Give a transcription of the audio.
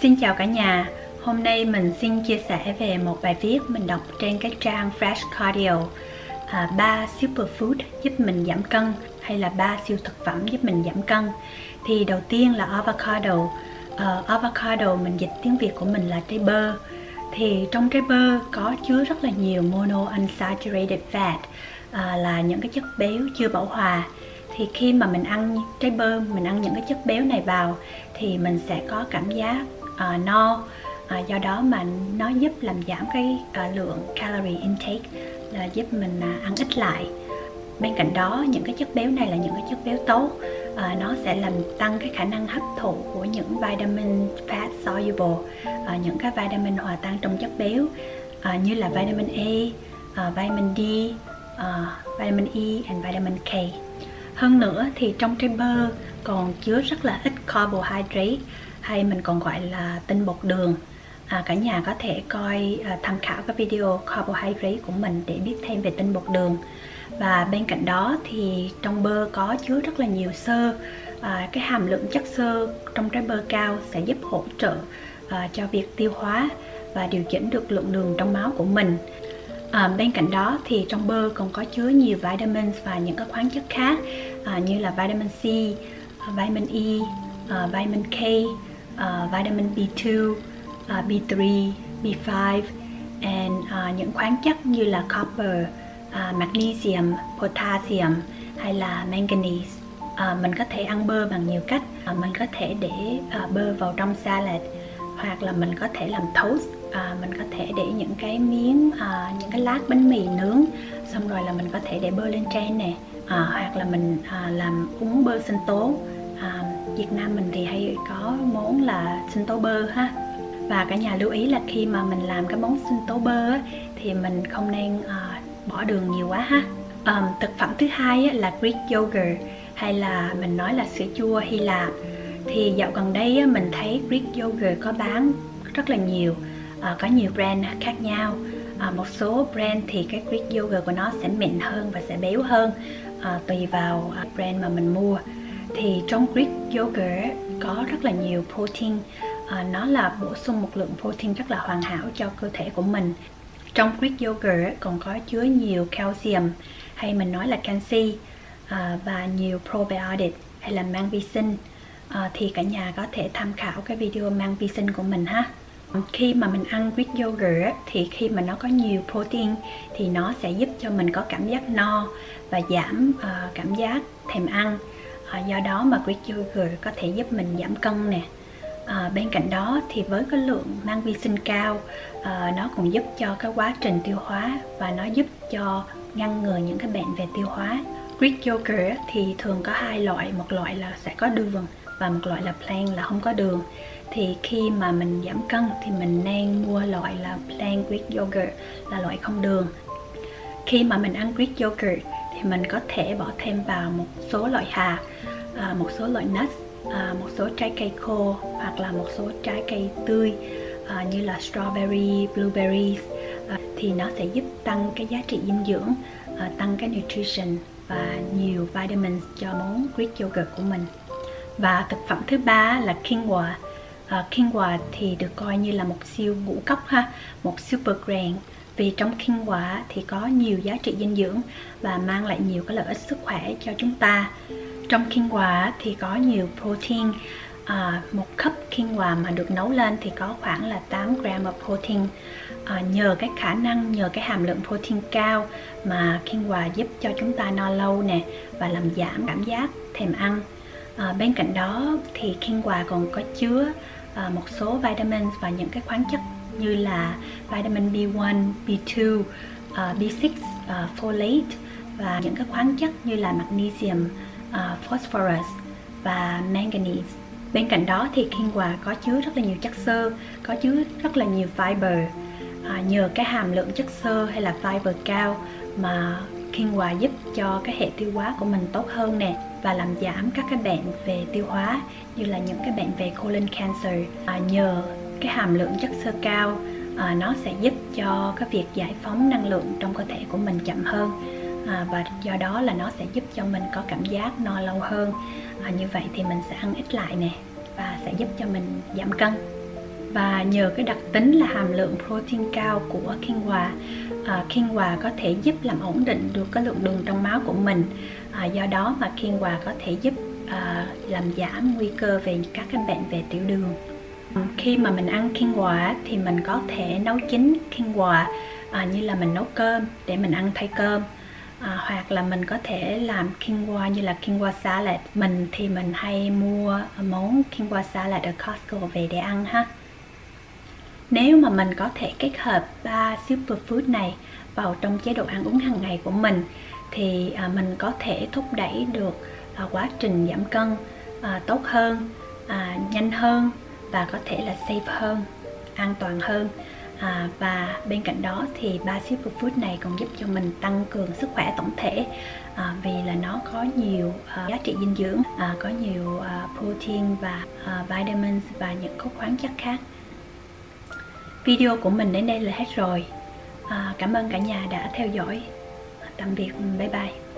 Xin chào cả nhà, hôm nay mình xin chia sẻ về một bài viết mình đọc trên cái trang Fresh Cardio. À, 3 superfood giúp mình giảm cân hay là ba siêu thực phẩm giúp mình giảm cân. Thì đầu tiên là avocado. Uh, avocado mình dịch tiếng Việt của mình là trái bơ. Thì trong trái bơ có chứa rất là nhiều mono unsaturated fat à, là những cái chất béo chưa bão hòa thì khi mà mình ăn trái bơ mình ăn những cái chất béo này vào thì mình sẽ có cảm giác uh, no. Uh, do đó mà nó giúp làm giảm cái uh, lượng calorie intake là giúp mình uh, ăn ít lại. Bên cạnh đó những cái chất béo này là những cái chất béo tốt à, nó sẽ làm tăng cái khả năng hấp thụ của những vitamin fat soluble à, những cái vitamin hòa tan trong chất béo à, như là vitamin A, à, vitamin D, à, vitamin E and vitamin K hơn nữa thì trong trái bơ còn chứa rất là ít carbohydrate hay mình còn gọi là tinh bột đường. À, cả nhà có thể coi à, tham khảo các video carbohydrate của mình để biết thêm về tinh bột đường. Và bên cạnh đó thì trong bơ có chứa rất là nhiều xơ. À, cái hàm lượng chất xơ trong trái bơ cao sẽ giúp hỗ trợ à, cho việc tiêu hóa và điều chỉnh được lượng đường trong máu của mình à, bên cạnh đó thì trong bơ còn có chứa nhiều vitamin và những cái khoáng chất khác à, như là vitamin C, ờ, vitamin E, à, vitamin K, à, vitamin B2, à, B3, B5 and à, những khoáng chất như là copper, à, magnesium, potassium hay là manganese. À, mình có thể ăn bơ bằng nhiều cách. À, mình có thể để à, bơ vào trong salad hoặc là mình có thể làm toast à, mình có thể để những cái miếng à, những cái lát bánh mì nướng xong rồi là mình có thể để bơ lên trên nè à, hoặc là mình à, làm uống bơ sinh tố. À, Việt Nam mình thì hay có món là sinh tố bơ ha. Và cả nhà lưu ý là khi mà mình làm cái món sinh tố bơ á, thì mình không nên à, bỏ đường nhiều quá ha. À, thực phẩm thứ hai á, là Greek yogurt hay là mình nói là sữa chua Hy Lạp thì dạo gần đây mình thấy Greek yogurt có bán rất là nhiều à, có nhiều brand khác nhau. À, một số brand thì cái Greek yogurt của nó sẽ mịn hơn và sẽ béo hơn à, tùy vào à, brand mà mình mua. Thì trong Greek yogurt có rất là nhiều protein. À, nó là bổ sung một lượng protein rất là hoàn hảo cho cơ thể của mình. Trong Greek yogurt còn có chứa nhiều calcium hay mình nói là canxi à, và nhiều probiotic hay là mang vi sinh à, thì cả nhà có thể tham khảo cái video mang vi sinh của mình ha. Khi mà mình ăn Greek yogurt thì khi mà nó có nhiều protein thì nó sẽ giúp cho mình có cảm giác no và giảm uh, cảm giác thèm ăn. Uh, do đó mà Greek yogurt có thể giúp mình giảm cân nè. Uh, bên cạnh đó thì với cái lượng mang vi sinh cao uh, nó cũng giúp cho cái quá trình tiêu hóa và nó giúp cho ngăn ngừa những cái bệnh về tiêu hóa. Greek yogurt thì thường có hai loại một loại là sẽ có đường và một loại là plain là không có đường. Thì khi mà mình giảm cân thì mình nên mua loại là plain Greek yogurt là loại không đường. Khi mà mình ăn Greek yogurt thì mình có thể bỏ thêm vào một số loại hạt à, một số loại nuts à, một số trái cây khô hoặc là một số trái cây tươi à, như là strawberry, blueberries. À, thì nó sẽ giúp tăng cái giá trị dinh dưỡng à, tăng cái nutrition và nhiều vitamins cho món Greek yogurt của mình và thực phẩm thứ ba là quinoa. À, quinoa thì được coi như là một siêu ngũ cốc ha một super grain. Vì trong quinoa thì có nhiều giá trị dinh dưỡng và mang lại nhiều cái lợi ích sức khỏe cho chúng ta. Trong quinoa thì có nhiều protein. À, một cup quinoa mà được nấu lên thì có khoảng là 8 gram of protein. À, nhờ cái khả năng nhờ cái hàm lượng protein cao mà quinoa giúp cho chúng ta no lâu nè và làm giảm cảm giác thèm ăn à, bên cạnh đó thì quinoa còn có chứa à, một số vitamins và những cái khoáng chất như là vitamin B1, B2, à, B6, à, folate và những cái khoáng chất như là magnesium, à, phosphorus và manganese. Bên cạnh đó thì quinoa có chứa rất là nhiều chất xơ, có chứa rất là nhiều fiber. À, nhờ cái hàm lượng chất xơ hay là fiber cao mà quinoa giúp cho cái hệ tiêu hóa của mình tốt hơn nè và làm giảm các cái bệnh về tiêu hóa như là những cái bệnh về colon cancer. À, nhờ cái hàm lượng chất xơ cao à, nó sẽ giúp cho cái việc giải phóng năng lượng trong cơ thể của mình chậm hơn. À, và do đó là nó sẽ giúp cho mình có cảm giác no lâu hơn. À, như vậy thì mình sẽ ăn ít lại nè và sẽ giúp cho mình giảm cân và nhờ cái đặc tính là hàm lượng protein cao của quinoa à, quinoa có thể giúp làm ổn định được cái lượng đường trong máu của mình. À, do đó mà quinoa có thể giúp à, làm giảm nguy cơ về các căn bệnh về tiểu đường. Khi mà mình ăn quinoa thì mình có thể nấu chín quinoa à, như là mình nấu cơm để mình ăn thay cơm. À, hoặc là mình có thể làm quinoa như là quinoa salad. Mình thì mình hay mua món quinoa salad ở Costco về để ăn ha nếu mà mình có thể kết hợp ba superfood này vào trong chế độ ăn uống hàng ngày của mình thì à, mình có thể thúc đẩy được à, quá trình giảm cân à, tốt hơn à, nhanh hơn và có thể là safe hơn an toàn hơn. À, và bên cạnh đó thì ba superfood này còn giúp cho mình tăng cường sức khỏe tổng thể à, vì là nó có nhiều à, giá trị dinh dưỡng à, có nhiều à, protein và à, vitamins và những cốt khoáng chất khác video của mình đến đây là hết rồi. À, cảm ơn cả nhà đã theo dõi. Tạm biệt. Bye bye.